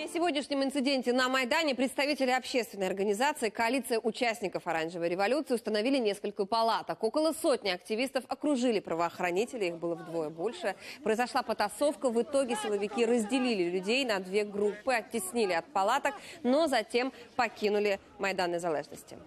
И о сегодняшнем инциденте на Майдане представители общественной организации «Коалиция участников оранжевой революции» установили несколько палаток. Около сотни активистов окружили правоохранители, их было вдвое больше. Произошла потасовка, в итоге силовики разделили людей на две группы, оттеснили от палаток, но затем покинули Майдан Незалежности.